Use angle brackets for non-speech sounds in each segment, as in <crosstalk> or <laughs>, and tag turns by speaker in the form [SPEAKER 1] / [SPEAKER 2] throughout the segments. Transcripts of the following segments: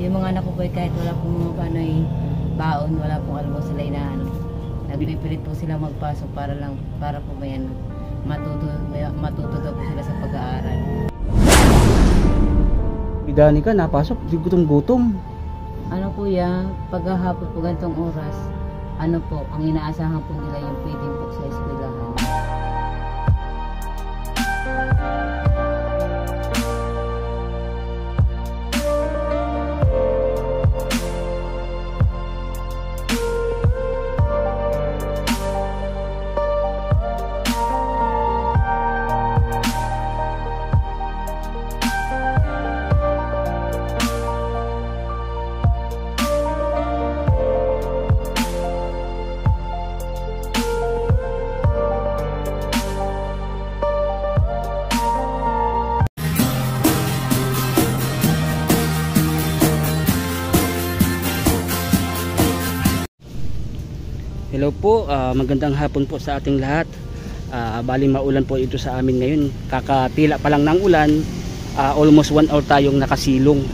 [SPEAKER 1] yung mga anak ko po kahit wala pong mga paano ay baon, wala pong almusal sila na ano. Nagpipilit po sila magpasok para lang, para po may ano, matuto, may, matuto daw po sila sa pag-aaral.
[SPEAKER 2] Bidani ka, napasok, di gutom-gutom.
[SPEAKER 1] Ano kuya, paghahapon po gantong oras, ano po, ang inaasahan po nila yung feeding po sa eskwelahan.
[SPEAKER 2] Hello po, ah, magandang hapon po sa ating lahat. Ah, bali maulan po ito sa amin ngayon. Kakatila pa lang ng ulan, ah, almost one hour tayong nakasilong.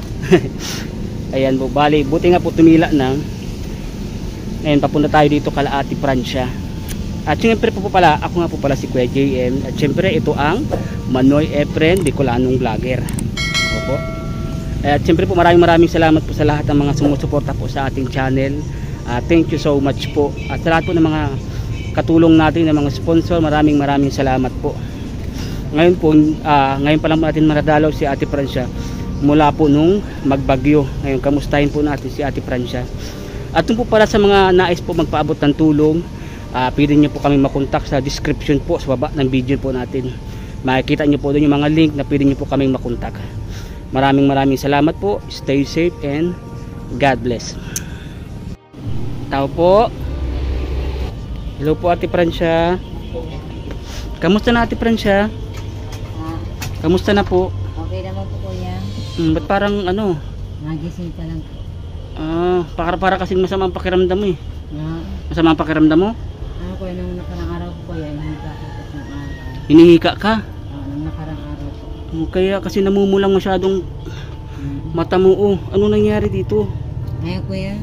[SPEAKER 2] <laughs> Ayan po, bali buti nga po tumila na. Ngayon papunta tayo dito kala Ate Francia. At syempre po, po pala, ako nga po pala si Kuya JM. At syempre ito ang Manoy Efren Bicolanong Vlogger. Opo. At syempre po maraming maraming salamat po sa lahat ng mga sumusuporta po sa ating channel. Ah, thank you so much po. At sa lahat po ng mga katulong natin ng mga sponsor, maraming maraming salamat po. Ngayon po, ah, ngayon pa lang natin maradalaw si Ate Francia mula po nung magbagyo. Ngayon, kamustahin po natin si Ate Francia. At po pala sa mga nais po magpaabot ng tulong, ah, pwede nyo po kami makontak sa description po sa baba ng video po natin. Makikita nyo po doon yung mga link na pwede nyo po kaming makontak. Maraming maraming salamat po. Stay safe and God bless. Tao po. Hello po Ate Francia. Kamusta na Ate Francia?
[SPEAKER 1] Ah,
[SPEAKER 2] Kamusta na po?
[SPEAKER 1] okay naman po kuya.
[SPEAKER 2] Hmm, ba't parang ano?
[SPEAKER 1] Nagising pa lang po.
[SPEAKER 2] Ah, para para kasing masama ang pakiramdam mo eh.
[SPEAKER 1] Na,
[SPEAKER 2] Masama ang pakiramdam mo?
[SPEAKER 1] ano kuya, nung nakarang araw po kuya, hindi ka po ng araw.
[SPEAKER 2] Hinihika ka.
[SPEAKER 1] Ah, nung nakarang araw po.
[SPEAKER 2] Hmm, Kaya kasi namumulang masyadong
[SPEAKER 1] Mm.
[SPEAKER 2] mata mo. Oh, ano nangyari dito?
[SPEAKER 1] Ngayon kuya,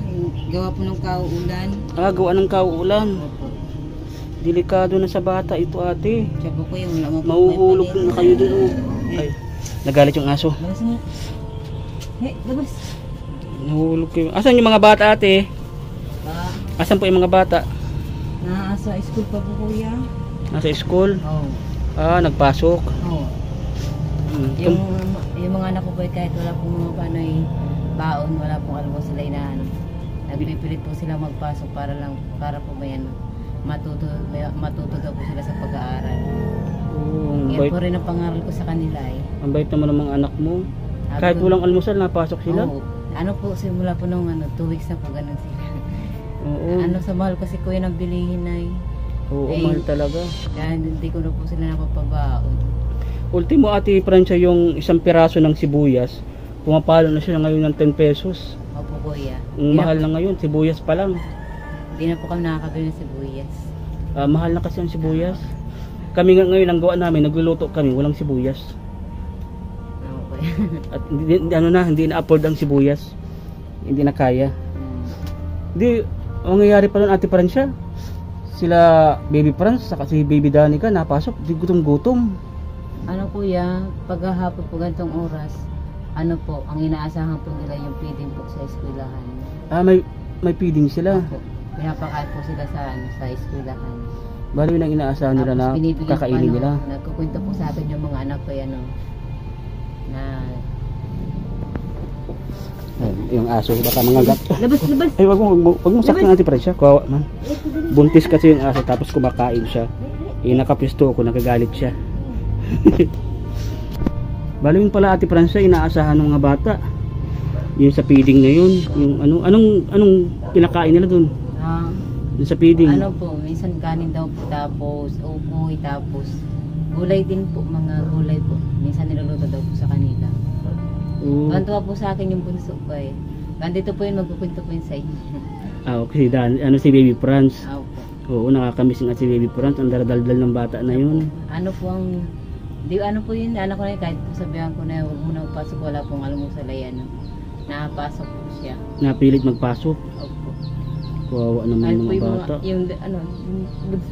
[SPEAKER 1] gawa po ng kauulan.
[SPEAKER 2] Ah, gawa ng kauulan.
[SPEAKER 1] Opo.
[SPEAKER 2] Delikado na sa bata ito ate.
[SPEAKER 1] Siya po kuya, wala mo po.
[SPEAKER 2] Mahuhulog na kayo dun. Oh. Ay, nagalit yung aso.
[SPEAKER 1] Labas nga. Hey, labas.
[SPEAKER 2] Nahuhulog kayo. Asan yung mga bata ate?
[SPEAKER 1] Ah,
[SPEAKER 2] Asan po yung mga bata?
[SPEAKER 1] nasa school pa po kuya.
[SPEAKER 2] Nasa school?
[SPEAKER 1] Oo.
[SPEAKER 2] Ah, nagpasok.
[SPEAKER 1] Oo.
[SPEAKER 2] Hmm.
[SPEAKER 1] Yung, yung mga anak ko po kahit wala pong mga paano ay baon, wala pong almusal ay na ano. Nagpipilit po sila magpasok para lang, para po may ano, matuto, matuto daw po sila sa pag-aaral.
[SPEAKER 2] Oh, ang
[SPEAKER 1] Yan
[SPEAKER 2] bait,
[SPEAKER 1] po rin ang pangaral ko sa kanila eh.
[SPEAKER 2] ang bait naman ng mga anak mo.
[SPEAKER 1] Sabi
[SPEAKER 2] Kahit
[SPEAKER 1] ko,
[SPEAKER 2] walang almusal, napasok sila.
[SPEAKER 1] Oo. ano po, simula po nung ano, two weeks na po ganun sila.
[SPEAKER 2] Oo.
[SPEAKER 1] Ano sa mahal kasi kuya ng bilihin ay.
[SPEAKER 2] Oo,
[SPEAKER 1] Eh,
[SPEAKER 2] mahal talaga.
[SPEAKER 1] Kaya hindi ko na po sila napapabaon.
[SPEAKER 2] Ultimo ate Francia yung isang piraso ng sibuyas. Pumapalo na siya ngayon ng 10 pesos.
[SPEAKER 1] Kuya.
[SPEAKER 2] Ang
[SPEAKER 1] Hindi
[SPEAKER 2] mahal
[SPEAKER 1] na,
[SPEAKER 2] ngayon, sibuyas pa lang.
[SPEAKER 1] Hindi na po kami nakakabili ng sibuyas.
[SPEAKER 2] Ah, mahal na kasi ang sibuyas. Kami nga ngayon ang gawa namin, nagluluto kami, walang sibuyas.
[SPEAKER 1] Ano kuya. <laughs>
[SPEAKER 2] At hindi, hindi- ano na, hindi na-afford ang sibuyas. Hindi na kaya.
[SPEAKER 1] Hmm.
[SPEAKER 2] Hindi, ang nangyayari pa nun ate Francia, sila baby Franz, saka si baby Danica, napasok, di gutom-gutom.
[SPEAKER 1] Ano kuya, paghahapon po gantong oras, ano po, ang inaasahan po nila yung feeding po sa eskwelahan.
[SPEAKER 2] Ah, may, may feeding sila.
[SPEAKER 1] Opo. Pinapakain po sila sa ano, sa eskwelahan.
[SPEAKER 2] Bali yun ang inaasahan nila na
[SPEAKER 1] binibigyan pa,
[SPEAKER 2] kakainin
[SPEAKER 1] ano,
[SPEAKER 2] nila.
[SPEAKER 1] Nagkukwento po sa akin yung mga anak ko ano, na
[SPEAKER 2] Ayun, yung aso, baka mga gat.
[SPEAKER 1] labas labas <laughs>
[SPEAKER 2] Ay, wag mo, wag mo, wag mo saktan natin pa siya. Kawawa man. Buntis kasi yung aso, tapos kumakain siya. Eh, nakapisto ako, nagagalit siya. <laughs> Bali yun pala ate Francia, inaasahan ng mga bata. Yung sa feeding na yun. Yung ano, anong, anong pinakain nila dun?
[SPEAKER 1] Ah,
[SPEAKER 2] Dun sa feeding.
[SPEAKER 1] ano po, minsan kanin daw po tapos ukoy tapos gulay din po, mga gulay po. Minsan niluluto daw po sa kanila.
[SPEAKER 2] Oo.
[SPEAKER 1] Tuwan-tuwa po sa akin yung bunso ko eh. Nandito po yun, magkukwento po yun sa inyo. <laughs>
[SPEAKER 2] Ah, okay, dan, ano si Baby Franz.
[SPEAKER 1] Ah, po.
[SPEAKER 2] Oo, nakakamiss nga si Baby Franz. Ang daradaldal ng bata na yun.
[SPEAKER 1] Ano po ang Di ano po yun, anak ko na yun, kahit po sabihan ko na huwag mo na pasok, wala pong almusal ay ano. Nakapasok po siya.
[SPEAKER 2] Napilit magpasok.
[SPEAKER 1] Opo.
[SPEAKER 2] Kawawa naman
[SPEAKER 1] Ano po
[SPEAKER 2] mga
[SPEAKER 1] yung,
[SPEAKER 2] bata.
[SPEAKER 1] yung, ano, yung,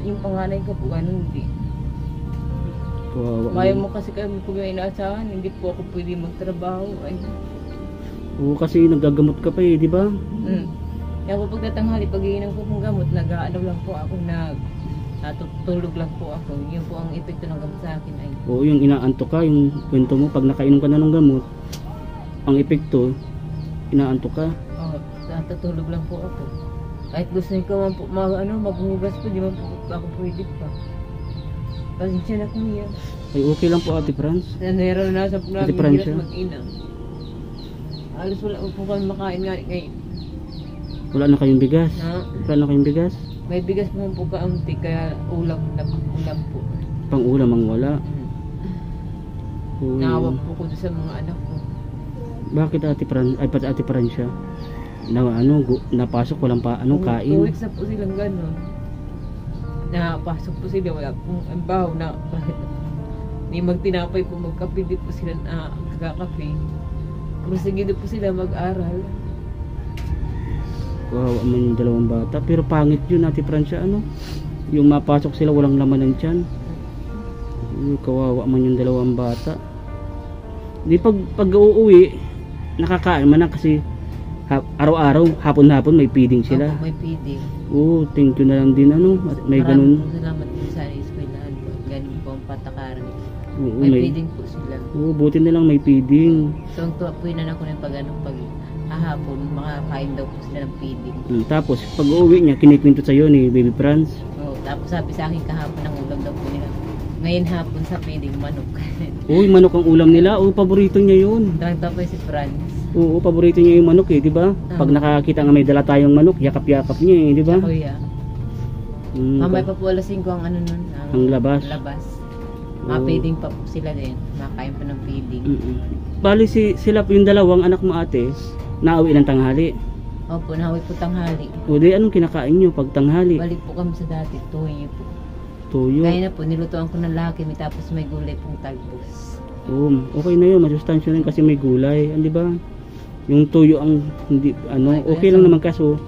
[SPEAKER 1] yung panganay ko po, ano, hindi.
[SPEAKER 2] Kawawa naman.
[SPEAKER 1] mo kasi kami po yung inaasahan, hindi po ako pwede magtrabaho. Ay,
[SPEAKER 2] Oo, kasi nagagamot ka pa eh, di ba?
[SPEAKER 1] mm. Kaya po pagdatanghali, pag iinom ko pong gamot, nag-ano lang po ako, nag natutulog lang po ako. Yun po ang epekto ng gamot sa akin ay
[SPEAKER 2] Oo, yung inaantok ka, yung kwento mo, pag nakainom ka na ng gamot, ang epekto, inaantok ka.
[SPEAKER 1] oh, natutulog lang po ako. Kahit gusto ko man po, mag, ano, maghugas po, di man po ako pwede pa. Pasensya na kuya.
[SPEAKER 2] Ay, okay lang po Ate Franz.
[SPEAKER 1] Nanero na sa
[SPEAKER 2] Ate
[SPEAKER 1] namin hirap mag-ina. Alos wala po kami makain nga ngayon.
[SPEAKER 2] Wala na kayong bigas.
[SPEAKER 1] Ha?
[SPEAKER 2] Wala na kayong bigas.
[SPEAKER 1] May bigas po po kaunti, kaya ulam na ulam po.
[SPEAKER 2] Pang ulam ang wala.
[SPEAKER 1] Mm.
[SPEAKER 2] Oo.
[SPEAKER 1] Naawa po ko sa mga anak ko.
[SPEAKER 2] Bakit Ate Franz, ay pati Ate Francia? Na ano, napasok walang pa anong
[SPEAKER 1] Two- Two
[SPEAKER 2] kain.
[SPEAKER 1] weeks na po silang gano'n. Nakapasok po sila, wala pong ambaw na <laughs> kahit hindi magtinapay po magkape, di po sila na kakape. Prosegido po sila mag-aral.
[SPEAKER 2] Kawawa man yung dalawang bata. Pero pangit yun Ate Francia, ano? Yung mapasok sila walang laman ng tiyan. Kawawa man yung dalawang bata. Di pag, pag uuwi, nakakain man na kasi ha- araw-araw, hapon-hapon may feeding sila.
[SPEAKER 1] Opo, may PD.
[SPEAKER 2] Oo, thank you na lang din ano. At may ganun.
[SPEAKER 1] Maraming po salamat din sa eskwelahan po. Ganun po ang patakaran.
[SPEAKER 2] Oo,
[SPEAKER 1] May
[SPEAKER 2] may,
[SPEAKER 1] feeding po sila.
[SPEAKER 2] oo, buti na lang may feeding.
[SPEAKER 1] So, ang tuwa po yun na ako ng pag, ano, pag hahapon, makakain daw po sila ng feeding.
[SPEAKER 2] Hmm, tapos, pag uuwi niya, kinikwento sa'yo ni Baby Franz.
[SPEAKER 1] Oh, tapos sabi sa akin kahapon ng ulam daw po nila. Ngayon hapon sa feeding manok. <laughs>
[SPEAKER 2] Uy, manok ang ulam nila. Oo, paborito niya yun.
[SPEAKER 1] Nakita pa si Franz.
[SPEAKER 2] Oo, paborito niya yung manok eh, di ba? Pag
[SPEAKER 1] Ah.
[SPEAKER 2] nakakita nga may dala tayong manok, yakap-yakap niya eh, di ba?
[SPEAKER 1] Kuya.
[SPEAKER 2] Mm,
[SPEAKER 1] Mamaya pa po alas 5 ang ano nun.
[SPEAKER 2] Ang labas.
[SPEAKER 1] Labas.
[SPEAKER 2] Oo.
[SPEAKER 1] Mga-feeding pa po sila din. Makain pa ng feeding.
[SPEAKER 2] Mm-mm. Bali si, sila po yung dalawang anak mo ate, nauwi ng tanghali.
[SPEAKER 1] Opo, nahawi po tanghali.
[SPEAKER 2] O di, anong kinakain nyo pag tanghali?
[SPEAKER 1] Balik po kami sa dati. Tuyo po.
[SPEAKER 2] Tuyo.
[SPEAKER 1] Kaya na po, nilutuan ko ng laki. May tapos may gulay pong talbos.
[SPEAKER 2] Oo, okay na yun, masustansya rin kasi may gulay, di ba? Yung tuyo ang hindi ano,
[SPEAKER 1] Ay,
[SPEAKER 2] okay lang naman kaso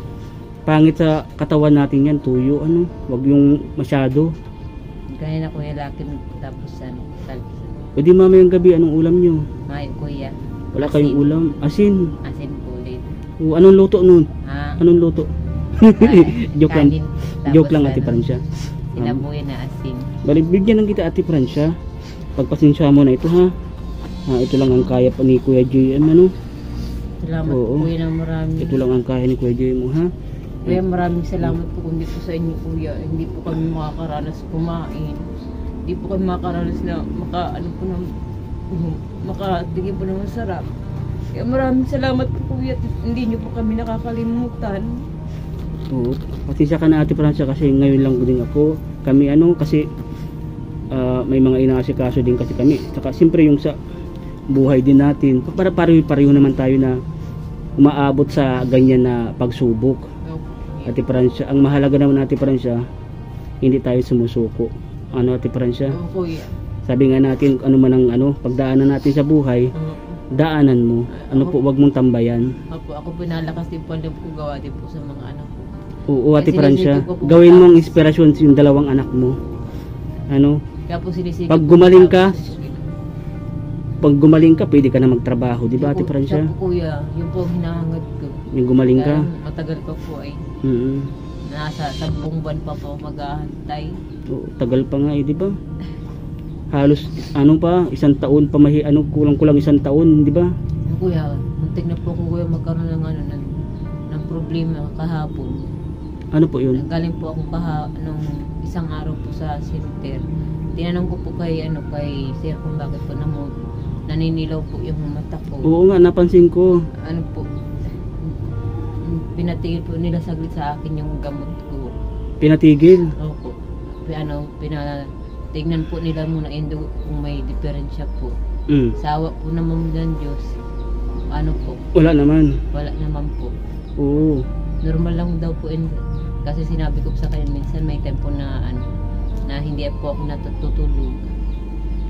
[SPEAKER 2] pangit sa katawan natin yan, tuyo ano, wag yung masyado.
[SPEAKER 1] Kaya na kuya laki tapos ano, talbos.
[SPEAKER 2] O di mamayang gabi anong ulam nyo?
[SPEAKER 1] Mga kuya.
[SPEAKER 2] Wala kayong ulam, asin.
[SPEAKER 1] Asin.
[SPEAKER 2] O, anong luto nun?
[SPEAKER 1] Ha?
[SPEAKER 2] Anong luto?
[SPEAKER 1] Ay, <laughs>
[SPEAKER 2] Joke lang.
[SPEAKER 1] kanin, tapos
[SPEAKER 2] Joke lang ate
[SPEAKER 1] ano,
[SPEAKER 2] Francia.
[SPEAKER 1] Sinabuhay na asin.
[SPEAKER 2] Bali, bigyan ng kita ate Francia. Pagpasensya mo na ito ha. Ah, ito lang ang kaya pa ni Kuya JM ano.
[SPEAKER 1] Salamat
[SPEAKER 2] Oo.
[SPEAKER 1] po kuya ng marami.
[SPEAKER 2] Ito lang ang kaya ni Kuya JM mo ha.
[SPEAKER 1] Kuya maraming salamat po kundi po sa inyo kuya. Hindi po kami makakaranas kumain. Hindi po kami makakaranas na maka ano po ng makatigil po ng masarap. Kaya maraming salamat po kuya. Hindi niyo po kami nakakalimutan.
[SPEAKER 2] Oo. Pasensya ka na ate Francia kasi ngayon lang din ako. Kami ano kasi ah, may mga inaasikaso din kasi kami. Saka siyempre yung sa buhay din natin. Para pareho-pareho naman tayo na umaabot sa ganyan na pagsubok.
[SPEAKER 1] Kuya.
[SPEAKER 2] Ate Francia, ang mahalaga naman ate Francia, hindi tayo sumusuko. Ano ate Francia?
[SPEAKER 1] Oo, kuya.
[SPEAKER 2] Sabi nga natin ano man ang ano, pagdaanan natin sa buhay,
[SPEAKER 1] Oo.
[SPEAKER 2] Daanan mo. Ano po, wag mong tambayan.
[SPEAKER 1] Opo, ako po nalakas din po alam ko gawa din po sa mga anak ko.
[SPEAKER 2] Oo, ate
[SPEAKER 1] Kasi
[SPEAKER 2] Francia,
[SPEAKER 1] sinisipag ko po
[SPEAKER 2] gawin mong inspirasyon yung dalawang anak mo. Ano,
[SPEAKER 1] Kaya po sinisigil
[SPEAKER 2] Pag gumaling ka, pag gumaling ka, pwede ka na magtrabaho, di ba ate Francia?
[SPEAKER 1] siya po kuya, yung po ang hinahangad ko.
[SPEAKER 2] Yung gumaling ka.
[SPEAKER 1] Kaya matagal pa po ay
[SPEAKER 2] Mm.
[SPEAKER 1] nasa sampung buwan pa po maghahantay.
[SPEAKER 2] Oo, tagal pa nga eh, di ba? <laughs> Halos ano pa, isang taon pa mahi, ano kulang-kulang isang taon, di ba?
[SPEAKER 1] Kuya, muntik na po ko kuya magkaroon ng ano ng, ng problema kahapon.
[SPEAKER 2] Ano po yun?
[SPEAKER 1] Nanggaling po ako kaha nung isang araw po sa center. Tinanong ko po kay ano kay sir kung bakit po namo naninilaw po yung mata ko.
[SPEAKER 2] Oo nga, napansin ko.
[SPEAKER 1] Ano po pinatigil po nila saglit sa akin yung gamot ko.
[SPEAKER 2] Pinatigil.
[SPEAKER 1] Opo. Ano, pina tignan po nila muna endo kung may diferensya po.
[SPEAKER 2] Mm.
[SPEAKER 1] Sa awa po naman ng Diyos, ano po,
[SPEAKER 2] Wala naman.
[SPEAKER 1] wala naman po.
[SPEAKER 2] Oo.
[SPEAKER 1] Normal lang daw po in, kasi sinabi ko sa kanya minsan may tempo na ano, na hindi po ako natutulog.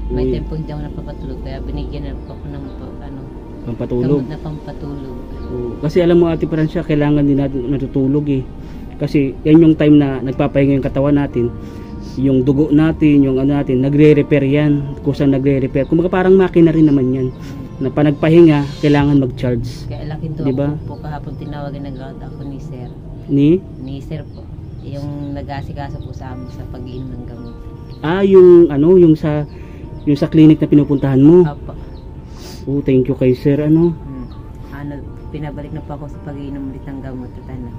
[SPEAKER 1] May
[SPEAKER 2] Uy.
[SPEAKER 1] tempo hindi ako napapatulog kaya binigyan na po ako ng ano,
[SPEAKER 2] pampatulog.
[SPEAKER 1] Gamot na pampatulog.
[SPEAKER 2] Oo. Kasi alam mo Ate Francia, kailangan din natin natutulog eh. Kasi yan yung time na nagpapahinga yung katawan natin. Yung dugo natin, yung ano natin, nagre-repair yan. Kusang nagre-repair. Kumbaga parang makina rin naman yan. Na pa nagpahinga, kailangan mag-charge.
[SPEAKER 1] Kaya laking to
[SPEAKER 2] Diba?
[SPEAKER 1] ako po kahapon tinawagin nag ako ni Sir.
[SPEAKER 2] Ni?
[SPEAKER 1] Ni Sir po. Yung nag-asikaso po sa amin sa pag-inom ng gamot.
[SPEAKER 2] Ah, yung ano, yung sa yung sa clinic na pinupuntahan mo.
[SPEAKER 1] Apo.
[SPEAKER 2] Oh, thank you kay sir ano.
[SPEAKER 1] Hmm. Ano, pinabalik na po ako sa pag-inom ulit ng gamot at ano.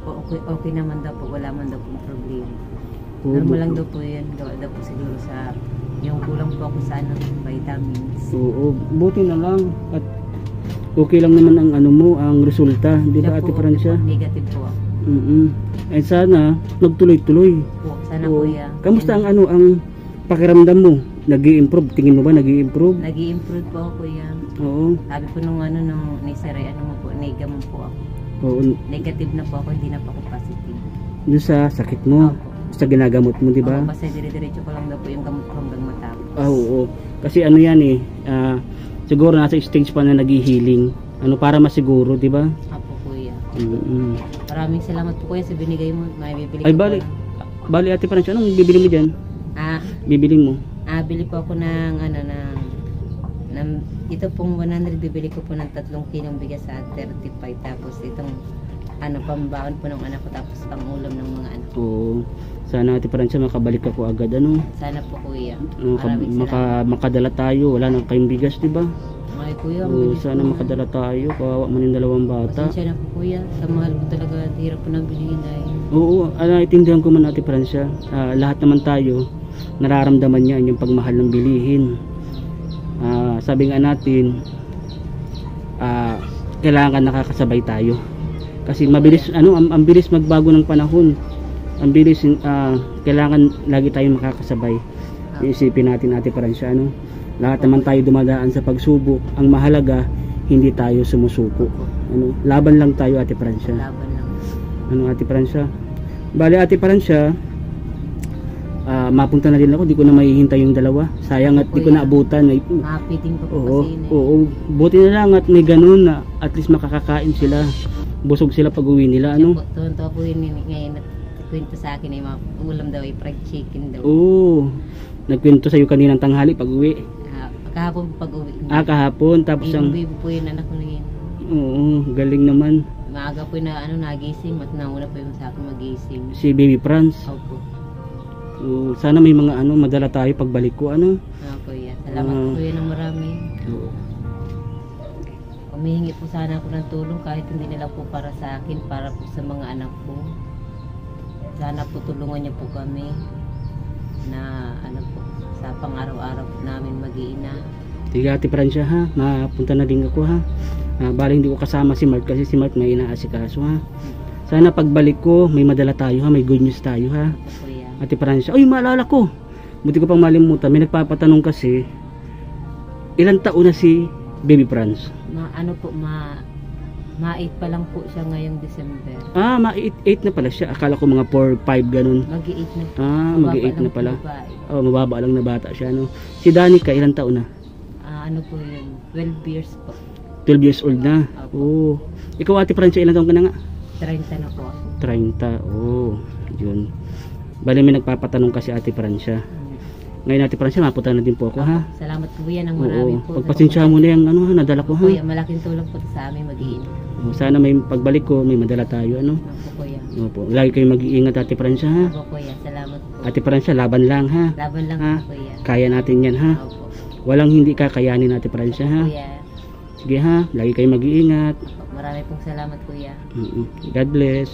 [SPEAKER 1] Okay, okay naman daw po, wala man daw po problema.
[SPEAKER 2] Oh,
[SPEAKER 1] Normal lang daw po yan, gawa daw po siguro sa yung kulang po ako sa ano, vitamins.
[SPEAKER 2] Oo, buti na lang at okay lang naman ang ano mo, ang resulta, di ba Ate Francia?
[SPEAKER 1] Negative po ako.
[SPEAKER 2] Mm. Eh sana magtuloy-tuloy.
[SPEAKER 1] Po, sana
[SPEAKER 2] Oo.
[SPEAKER 1] kuya.
[SPEAKER 2] Kamusta ang ano ang pakiramdam mo? Nag-i-improve? Tingin mo ba nag-i-improve?
[SPEAKER 1] Nag-i-improve po ako kuya.
[SPEAKER 2] Oo.
[SPEAKER 1] Sabi po nung ano, nung ni Sir, ay ano mo po, negative po ako.
[SPEAKER 2] Oo.
[SPEAKER 1] Negative na po ako, hindi na po ako positive.
[SPEAKER 2] Doon sa sakit mo,
[SPEAKER 1] Opo.
[SPEAKER 2] Sa ginagamot mo, di ba?
[SPEAKER 1] Opo, kasi dire-diretso ko lang daw po yung gamot ko hanggang matapos.
[SPEAKER 2] Ah, oo. Kasi ano yan eh, ah, siguro nasa stage pa na nag-healing. Ano para masiguro, di ba?
[SPEAKER 1] Apo kuya.
[SPEAKER 2] Mm-mm.
[SPEAKER 1] Maraming salamat po kuya sa binigay mo. May bibili
[SPEAKER 2] Ay, bali. Bali Ate Francia, anong bibili mo dyan?
[SPEAKER 1] Ah,
[SPEAKER 2] Bibili mo?
[SPEAKER 1] ah, bili po ako ng ano ng ng ito pong 100 bibili ko po ng tatlong kilong bigas sa 35 tapos itong ano pambaon po ng anak ko tapos pang ulam ng mga anak.
[SPEAKER 2] Oo. Sana Ate Francia makabalik ako agad ano.
[SPEAKER 1] Sana po kuya.
[SPEAKER 2] Maka,
[SPEAKER 1] Maraming
[SPEAKER 2] maka,
[SPEAKER 1] salamat.
[SPEAKER 2] makadala tayo, wala nang kayong bigas, di ba?
[SPEAKER 1] Ay kuya, ang
[SPEAKER 2] Oo,
[SPEAKER 1] bilis
[SPEAKER 2] sana
[SPEAKER 1] po na.
[SPEAKER 2] makadala tayo, kawawa man yung dalawang bata.
[SPEAKER 1] Pasensya na po kuya. Sa mahal ko talaga hirap po nang bilhin ay.
[SPEAKER 2] Oo, ano, itindihan ko man Ate Francia, ah, lahat naman tayo, nararamdaman niya yung pagmahal ng bilihin. Ah, sabi nga natin, ah, kailangan nakakasabay tayo. Kasi mabilis, ano, ang, ang bilis magbago ng panahon. Ang bilis, ah, kailangan lagi tayong makakasabay. Iisipin natin Ate Francia, ano, lahat naman tayo dumadaan sa pagsubok. Ang mahalaga, hindi tayo sumusuko. Ano, laban lang tayo Ate Francia
[SPEAKER 1] Laban lang.
[SPEAKER 2] ano ate Francia bali ate Francia ah, mapunta na din ako di ko na mahihintay yung dalawa sayang at di ko
[SPEAKER 1] Kuya.
[SPEAKER 2] naabutan may,
[SPEAKER 1] Mapiting pa po
[SPEAKER 2] oo,
[SPEAKER 1] kasi eh.
[SPEAKER 2] oo buti na lang at may ganun na at least makakakain sila busog sila pag uwi nila
[SPEAKER 1] Ano?
[SPEAKER 2] ano
[SPEAKER 1] Tuwan-tuwa po yun yun ngayon at kwento sa akin ay mga ulam daw ay fried chicken daw.
[SPEAKER 2] oo nagkwento sa'yo kaninang tanghali pag uwi
[SPEAKER 1] Ah, kahapon po pag uwi niya.
[SPEAKER 2] ah kahapon tapos ang
[SPEAKER 1] Baby po yun anak ko na yun.
[SPEAKER 2] oo galing naman
[SPEAKER 1] Maaga po na ano nagising at nauna po yung sa akin magising.
[SPEAKER 2] si baby Franz
[SPEAKER 1] Opo.
[SPEAKER 2] oo, sana may mga ano madala tayo pagbalik ko ano
[SPEAKER 1] Ah, kuya. Salamat
[SPEAKER 2] Ah.
[SPEAKER 1] po kuya ng marami.
[SPEAKER 2] oo
[SPEAKER 1] Humihingi po sana ako ng tulong kahit hindi nila po para sa akin, para po sa mga anak ko. Sana po tulungan niyo po kami na ano po, sa pang-araw-araw po namin mag-iina.
[SPEAKER 2] Sige ate Francia ha, mapunta na din ako ha. Ah, bali hindi ko kasama si Mark kasi si Mark may inaasikaso ha. Sana pagbalik ko may madala tayo ha, may good news tayo ha.
[SPEAKER 1] Kuya.
[SPEAKER 2] Ate Francia, ay maalala ko. Buti ko pang malimutan, may nagpapatanong kasi ilang taon na si Baby Franz?
[SPEAKER 1] Ma, ano po, ma, ma-8 pa lang po siya ngayong December.
[SPEAKER 2] Ah, ma-8 na pala siya. Akala ko mga 4, 5 ganun.
[SPEAKER 1] Mag-8 na.
[SPEAKER 2] Ah,
[SPEAKER 1] Mababa
[SPEAKER 2] mag-8
[SPEAKER 1] lang
[SPEAKER 2] na pala. Oh, mababa lang na bata siya no. Si Danica ilang taon na?
[SPEAKER 1] Ah, ano po yun? 12 years po.
[SPEAKER 2] 12 years old na. Oh. Ikaw Ate Francia ilang taon ka na nga?
[SPEAKER 1] 30 na po ako.
[SPEAKER 2] 30. Oh, yun. Bali may nagpapatanong kasi Ate Francia.
[SPEAKER 1] Mm.
[SPEAKER 2] Ngayon Ate Francia, mapunta na din po ako ha.
[SPEAKER 1] Salamat po yan ng marami
[SPEAKER 2] Oo.
[SPEAKER 1] po.
[SPEAKER 2] Pagpasensya mo na yung ano ha, nadala ko ha.
[SPEAKER 1] Kuya, malaking tulong po sa amin mag-iina.
[SPEAKER 2] Oh, sana may pagbalik ko, may madala tayo ano.
[SPEAKER 1] Opo kuya.
[SPEAKER 2] Opo. Lagi kayong mag-iingat Ate Francia ha.
[SPEAKER 1] Opo kuya, salamat po.
[SPEAKER 2] Ate Francia, laban lang ha.
[SPEAKER 1] Laban lang
[SPEAKER 2] Ha?
[SPEAKER 1] po kuya.
[SPEAKER 2] Kaya natin yan ha.
[SPEAKER 1] Opo.
[SPEAKER 2] Walang hindi kakayanin Ate Francia ha.
[SPEAKER 1] Kuya,
[SPEAKER 2] Sige ha, lagi kayong mag-iingat.
[SPEAKER 1] marami pong salamat kuya.
[SPEAKER 2] Mm-mm. God bless.